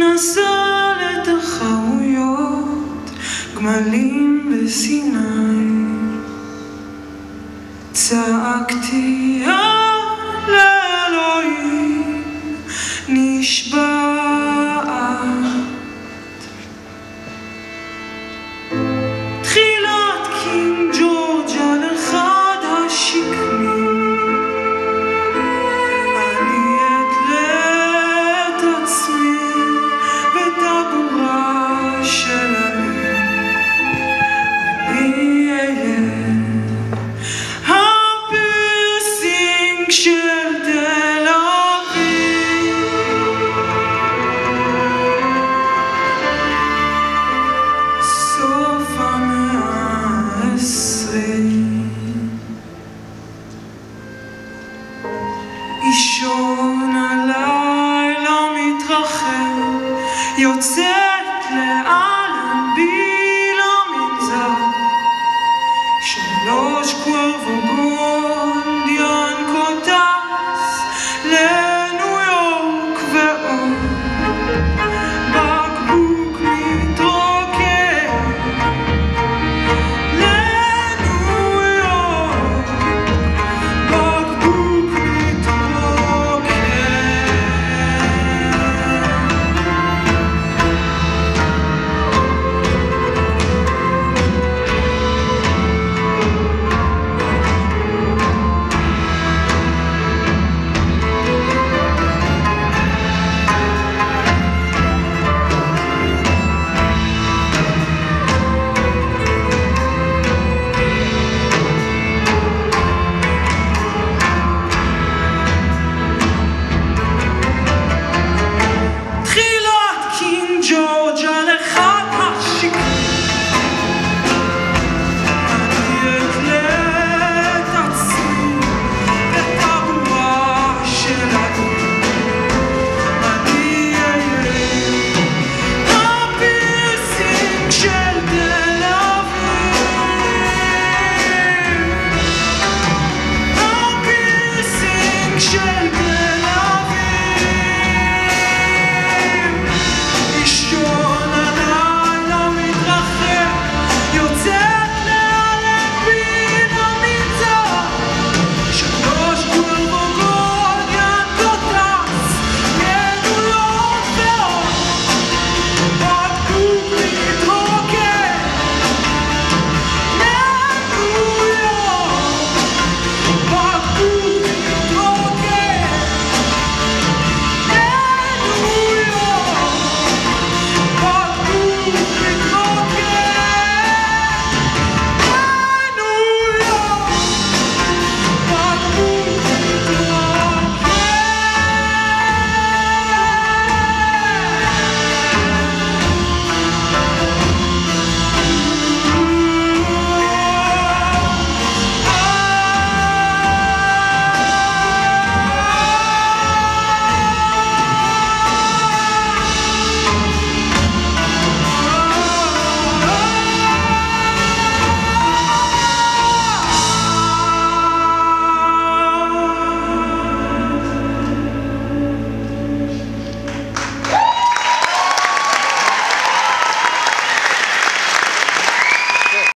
נסע לתחרויות, גמלים בסיני. צעקתי You'll.